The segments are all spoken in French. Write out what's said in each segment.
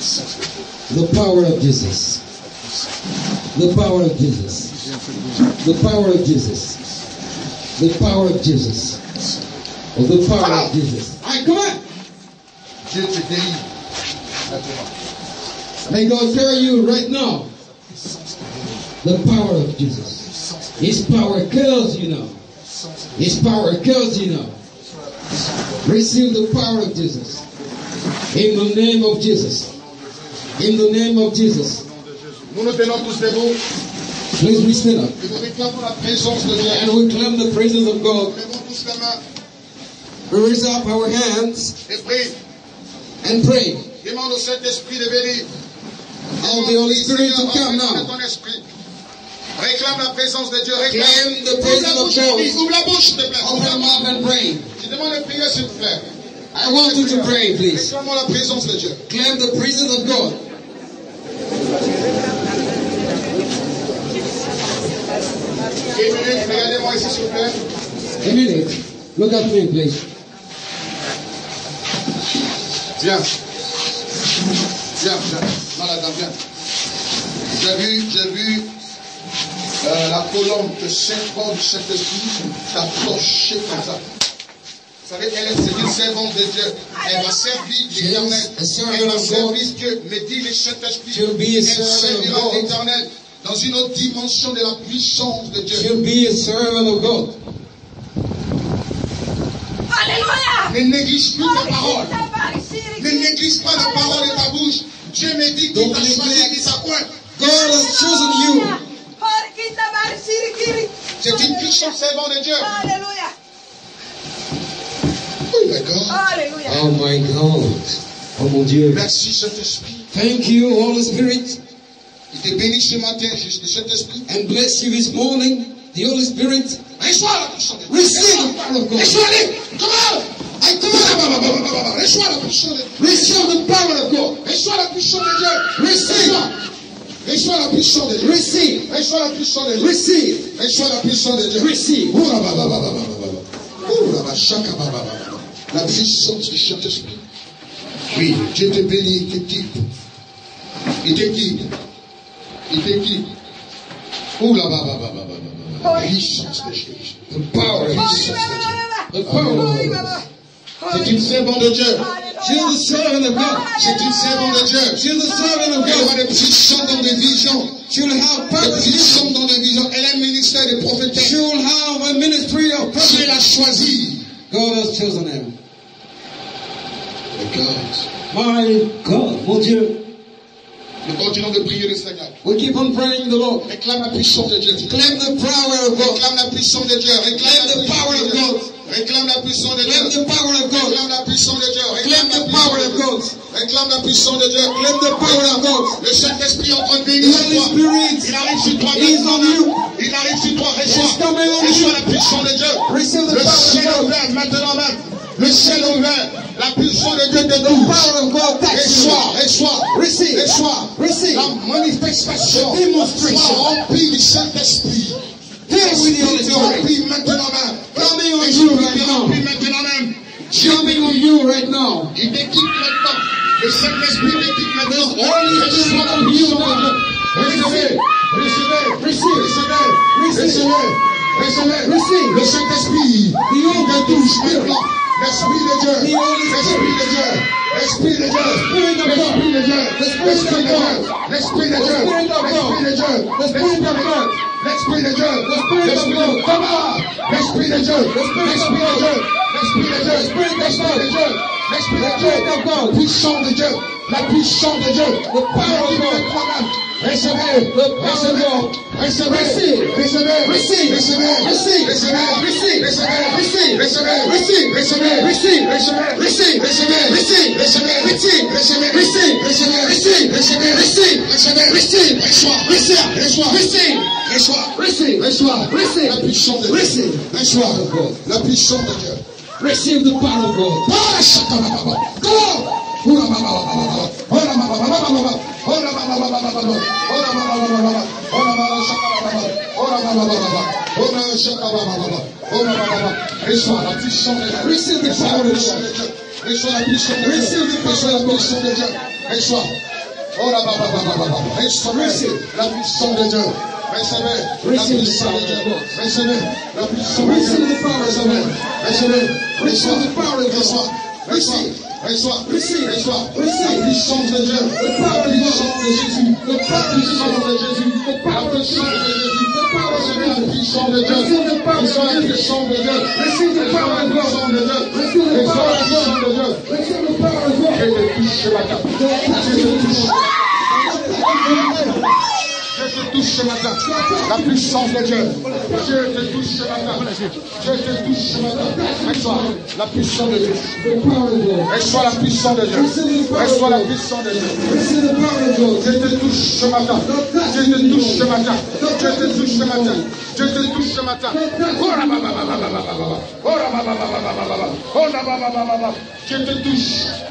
The power of Jesus. The power of Jesus. The power of Jesus. The power of Jesus. Oh, the power of Jesus. Alright, come on. Dieu te délivre. Maintenant. May God carry you right now. The power of Jesus. His power kills you now. His power kills you now. Receive the power of Jesus. In the name of Jesus. In the name of Jesus. Nous nous tenons tous debout Please we stand up. et nous réclamons la présence de Dieu. And we claim the presence of God. Levons tous les mains We raise up our hands et prie. and pray. Demande au Saint-Esprit de venir. All the Holy Spirit to come now. ton esprit. Réclame la présence de Dieu. Réclame. Claim the presence of God. Ouvre la bouche, s'il te plaît. Open your mouth and pray. Je demande de prier, s'il vous plaît. I want you to pray, please. Réclamons la présence de Dieu. Claim the presence of God. A minute. Look at me, please. Viens. Viens, viens. Malade, viens. J'ai vu, j'ai vu euh, la colombe de Saint-Paul du Saint-Esprit t'approcher comme ça. Vous savez, elle est une servante de Dieu. Elle va servir l'éternel. Elle va servir Dieu. Me dit le Saint-Esprit. Elle servira l'éternel dans une autre dimension de la puissance de Dieu. Be a servant of God. Alléluia. Ne néglige plus ta parole. Ne néglige pas la parole de ta bouche. Dieu me dit qu'il Donc, t'a les choisi, clés- qu'il s'appointe. God has chosen you. C'est une puissante servante de Dieu. Alléluia. Oh my God. Alléluia. Oh my God. Oh mon Dieu. Merci Saint-Esprit. Thank you, Holy Spirit, je te bénis ce matin, le Saint-Esprit. Embrace you this morning, the Holy Spirit. Receive the power of God. Come on! Reçois the power of God. La puissance de Dieu. Receive. Reçois la puissance de Dieu. Receive. Reçois la puissance de Dieu. Receive. La puissance de Receive. La puissance du Saint-Esprit. Oui, Dieu te bénit, te guide. Il te guide était qui Ouh là bas, bas, bas, bas, bas, bas. Richesse. The power of The C'est une servante de Dieu. She is the servant of God. C'est une servante de Dieu. She is the servant of God. Elle aura des puissants dans des visions. She will have puissants dans des visions. Elle est ministère des prophètes. She will have a ministry of prophets. Dieu l'a choisi. God has chosen him. My God. My God. Mon Dieu. Nous continuons de prier le Seigneur. We keep on praying the Lord. Réclame la puissance de Dieu. Claim the power of God. Réclame la puissance de Dieu. Réclame the power of God. Réclame la puissance de Dieu. the power of God. Réclame la puissance de Dieu. Réclame the power of God. Réclame la puissance de Dieu. Claim the power of God. Le Saint-Esprit est en train de venir sur toi. Il arrive sur toi. is on you. Il arrive sur toi. Reçois. Reçois la puissance de Dieu. Receive the power of God. maintenant même. Le ciel ouvert. La puissance de Dieu te touche. Reçois, reçois, receive, reçois. La manifestation soit remplie du Saint-Esprit. L'Esprit rempli maintenant même. rempli maintenant même. Dieu on you right now. Il te quitte maintenant. Le Saint-Esprit te quitte maintenant. Holy Spirit Recevez, recevez, recevez, recevez, recevez, recevez. Le Saint-Esprit, il te touche maintenant. L'Esprit de Dieu, The Holy l'Esprit de Dieu, l'Esprit de Dieu, Spirit of God. l'Esprit de Dieu, The Spirit of l'Esprit de Dieu, God. l'Esprit de The Dieu, Spirit of God. l'Esprit de Dieu, The Spirit of God. l'Esprit de Dieu, The Spirit of l'Esprit de God. Dieu, Comment? l'Esprit de Dieu, Spirit of l'Esprit de God. Dieu, l'Esprit de Dieu, The Spirit of l'Esprit God. de Dieu, l'Esprit de The Spirit of Dieu, God. puissant de Dieu, la puissance de Dieu, The power of God. Recevez, recevez, recevez, Receive. recevez, Receive. recevez, Receive. recevez, Receive. recevez, Receive. recevez, Receive. recevez, Receive. recevez, Receive. recevez, Receive. recevez, Receive. recevez, Receive. recevez, Receive. recevez, Receive. recevez, Receive. reçois, Receive. reçois, Receive. reçois, Receive. reçois, Receive. la puissance de Dieu, Receive. reçois, la puissance de Dieu. Receive the power of God. Ah. Go! Reçois la puissance de Dieu. De Dieu. Receive la la puissance de Dieu. Reçois, ici, reçois, ici, du sang de Dieu, le peuple du sang de Jésus, le peuple du sang de Jésus, le peuple du sang de Jésus, le peuple du sang de Dieu, le peuple du sang de Dieu, le peuple du sang de Dieu, reçois le sang de Dieu, reçois le peuple de Dieu, et le touche la table, et le touche la table. Dieu te touche ce matin. La puissance de Dieu. Dieu te touche ce matin. Dieu te touche ce matin. La puissance de Dieu. Reçois la puissance de Dieu. Reçois la puissance de Dieu. Dieu te touche ce matin. Dieu te touche ce matin. Dieu te touche ce matin. Dieu te touche ce matin. Oh là, bah,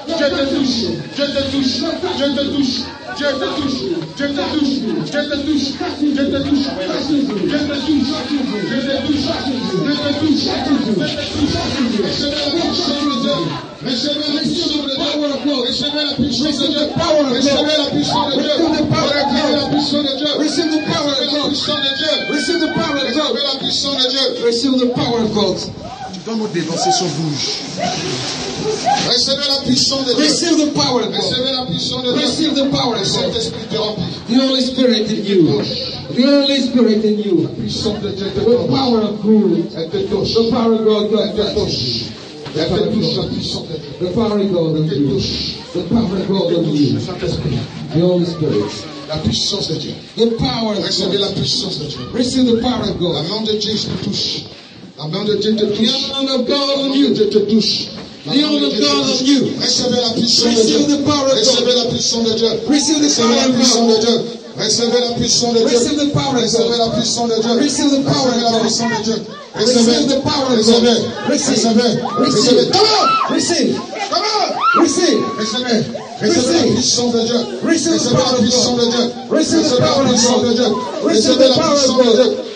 bah, bah, bah, bah, bah, bah, bah. Oh bah, bah, bah, bah, bah, bah, bah. Oh bah, bah, bah, bah, bah. Dieu te touche. Dieu te touche. Dieu te touche. Dieu te touche. Dieu te touche. Dieu te touche. Dieu te touche. Dieu te touche. Dieu te touche. Dieu te touche. Dieu te touche. Recevez la puissance de Dieu. Recevez la puissance de Dieu. Recevez la puissance de Dieu. Recevez la puissance de Dieu. Recevez la puissance de Dieu. Receive the power of God. Receive the power of God. Receive the power of God. Me dévancer son bouge. Recevez la puissance de Dieu. Receive the power of God. Recevez la puissance de Dieu. Receive the power Le of God. Saint-Esprit te remplit. The Holy Spirit in you. The Holy Spirit in you. La puissance de Dieu te The touche. power of God. Elle te touche. The power of God. Elle te touche. Elle te touche la puissance de Dieu. The power of God Elle te touche. The power of God on Le you. Saint-Esprit. The Holy Spirit. La puissance de Dieu. The power of Recevez God. la puissance de Dieu. Receive the power of God. te touche. La main de Dieu te The touche. Afin de Dieu te touche. Afin de Dieu te touche. Recevez la puissance de Dieu. Recevez la puissance de Dieu. Recevez la puissance de Dieu. Recevez la puissance de Dieu. Recevez la puissance de Dieu. Recevez la puissance de Dieu. Recevez the power of God. Recevez. Recevez. Come on. Receive. Come on. Receive. Recevez. Recevez la puissance de Dieu. Recevez la puissance de Dieu. Recevez la puissance de Dieu. Recevez la puissance de Dieu.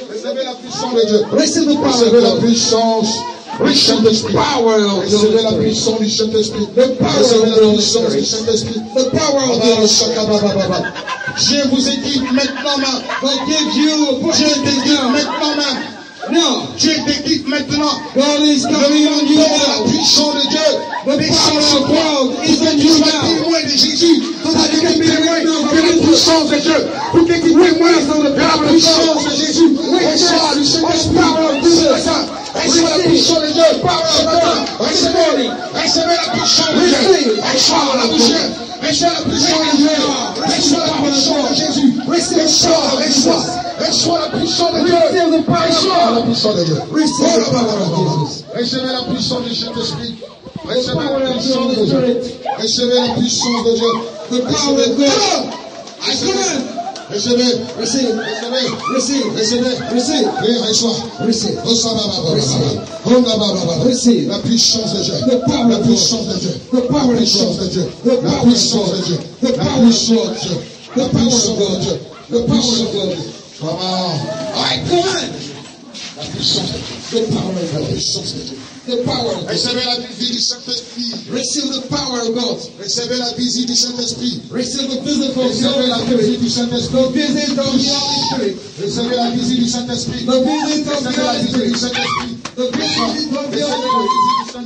Recevez la puissance du Saint-Esprit. Recevez la puissance du Saint-Esprit. Recevez la puissance du Saint-Esprit. Je vous ai maintenant, you. Maintenant, Now, Dieu t'équipe maintenant. God is coming on you la puissance de Dieu. The power of toi. God is on tu you now. témoin de Jésus. Pour que tu témoignes de la puissance de Dieu. Pour que tu témoignes de la puissance de Jésus. Reçois le. Reçois la puissance de Dieu. Recevez. Recevez la puissance de Dieu. Reçois la puissance. Reçois la puissance de Dieu. Reçois la puissance de Jésus. Reçois, reçois. Reçois la puissance de Dieu. Reçois la puissance de Dieu. Recevez la puissance du Saint-Esprit. Recevez la puissance de Dieu. Recevez la puissance de Dieu. Recevez, recevez, recevez, recevez, recevez, recevez, recevez, la puissance de Dieu, la puissance de Dieu, la puissance de Dieu, la puissance de Dieu, la puissance de Dieu, la puissance de Dieu, la puissance de Dieu. God. Dieu. Vraiment. I command. La puissance de Dieu. The power of God. puissance de Dieu. The power of God. Recevez la vie du Saint-Esprit. Receive the power of God. Recevez la visite du Saint-Esprit. Receive the visit of the Recevez la visite du Saint-Esprit. visit of the Holy Spirit. Recevez la visite du Saint-Esprit. The visit of the Holy Spirit. The puissance de Dieu. La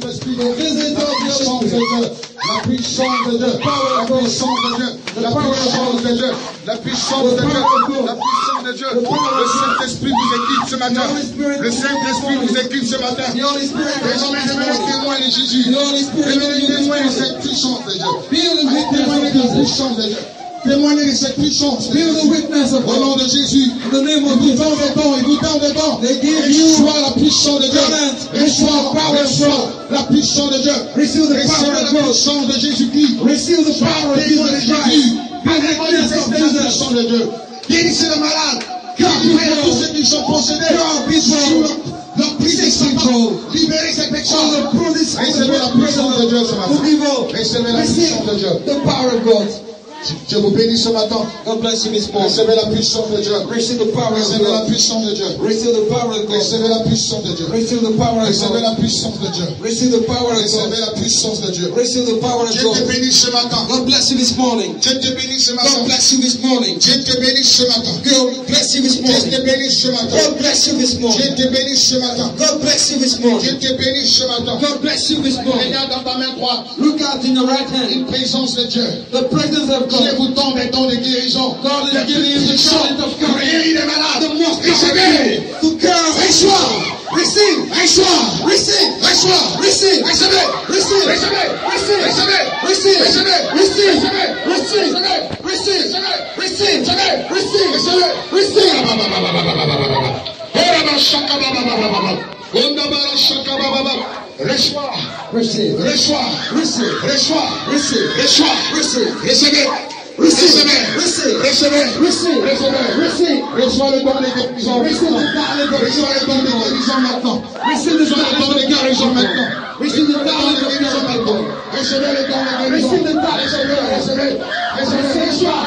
puissance de Dieu. La puissance de Dieu. La puissance de Dieu. La puissance de Dieu. La puissance de Dieu. Le Saint-Esprit vous équipe ce matin. Le Saint-Esprit vous équipe ce matin. Devenez témoin de Jésus. Devenez témoin de cette puissance de Dieu. La puissance de Dieu. Témoignez de cette puissance. Au nom de Jésus. Nous t'enverrons et nous t'enverrons. Reçois la puissance de Dieu. Reçois la puissance de Dieu. Reçois la puissance de Jésus-Christ. Reçois la puissance de Jésus. la puissance de Dieu. Guérissez les malades. Libérez tous ceux qui sont possédés. L'emprise Libérez cette personne. Recevez la puissance de Dieu ce matin. Recevez la puissance de Dieu. The power of God. Je vous bénis ce matin. God bless you this morning. Recevez la puissance de Dieu. Receive the power Recevez la God. puissance de Dieu. Receive the power of God. Recevez la puissance de Dieu. Receive the power of Recevez God. la puissance de Dieu. Receive the power of Recevez God. la puissance de Dieu. Receive the power of Dieu te God. bénisse ce matin. God bless you this morning. Dieu te bénisse ce God matin. bless you this morning. Dieu te bénisse ce matin. God bless you this Dieu te morning. bénisse ce matin. God bless you this Dieu morning. te bénisse ce matin. God bless you this Dieu morning. te bénisse ce matin. God bless you this morning. Regarde dans ta main droite Look out in your right une hand. présence de Dieu. The presence of Dieu vous donne des dons de guérison. De is giving you the bénédiction. talent of God. Guérir les malades. The most Recevez. to care. Reçois. Receive. Reçois. Receive. Reçois. Receive. Recevez. Receive. Recevez. Receive. Recevez. Receive. Recevez. Receive. Receive. Receive. Recevez. Receive. Recevez. Receive. Recevez. Receive. Reçois. Receive. Reçois. Reçois. Reçois. Reçois le don de guérison Receive maintenant. the talent of Reçois le don de God. guérison maintenant. Receive the Reçois le don de talent of guérison God. maintenant. Receive the Le don talent de of guérison God. maintenant. Le don de guérison. Receive the talent of Recevez, God. recevez, recevez. Reçois.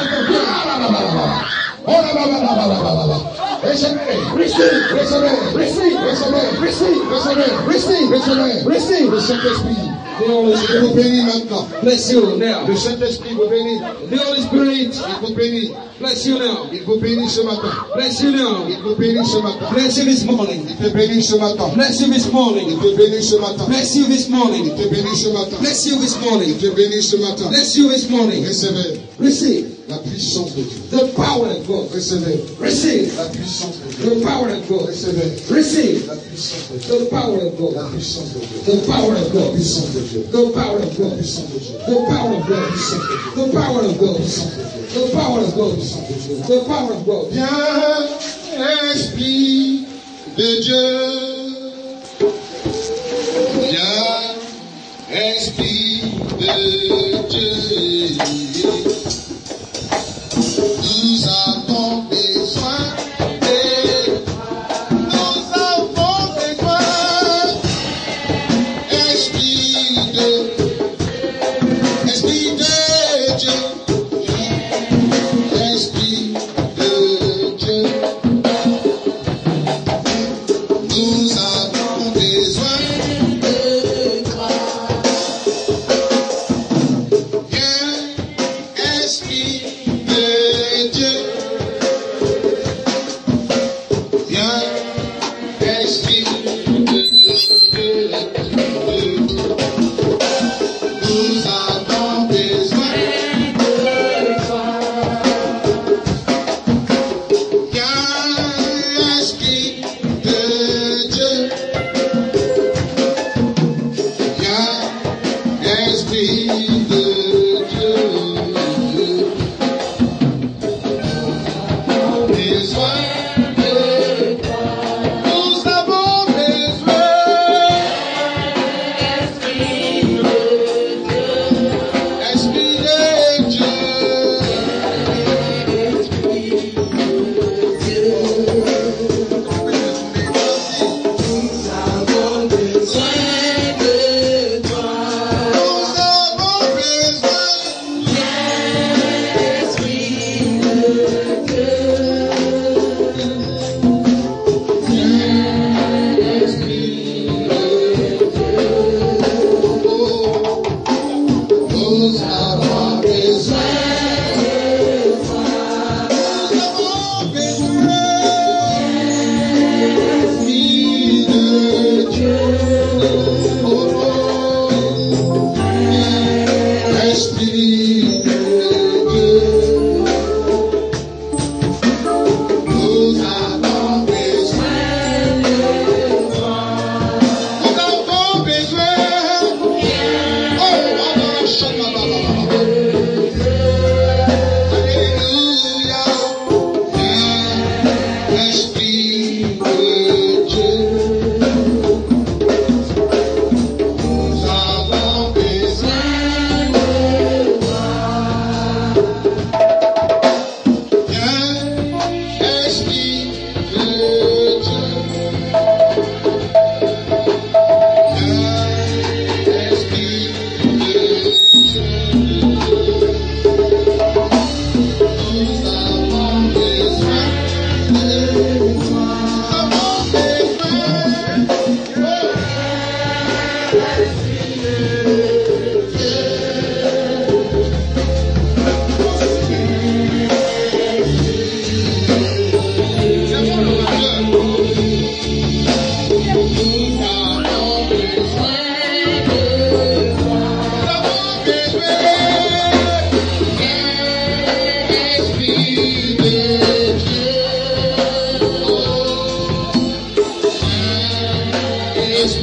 Oh là. Recebez. Receive. Recebez. Receive. Recebez. Receive. Recebez. Receive. Receive. Receive. Receive. Receive. Receive. The Holy Il vous Spirit. bénit maintenant. Bless you now. Le Saint-Esprit vous bénit. The Holy Spirit. Il vous bénit. Bless you now. Il vous bénit ce matin. Bless you now. Il vous bénit ce matin. Bless you this morning. Il te bénit ce matin. Bless you this Il morning. te bénit ce matin. Bless you this Il morning. te bénit ce matin. Bless you this Il morning. te bénit ce matin. Bless you this morning. Recevez Receive la puissance de Dieu. the power of God. Recevez Receive la puissance. The power of God. Receive la puissance de Dieu. the power of God. puissance de Dieu. The power of God. puissance de Dieu. The power of God. puissance de Dieu. The power of God. The power of God. The power of God. The power of God. Viens, Esprit de Dieu. Viens, Esprit de Dieu.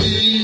Hallelujah.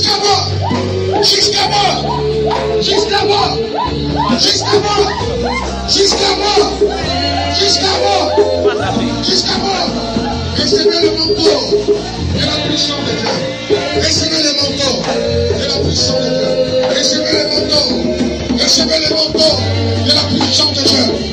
Jusqu'à mort. Jusqu'à mort. Jusqu'à mort. Jusqu'à mort. Jusqu'à mort. Jusqu'à mort. Recevez le manteau de la puissance de Dieu. Recevez le manteau de la puissance de Dieu. Recevez le manteau. Recevez le manteau de la puissance de Dieu.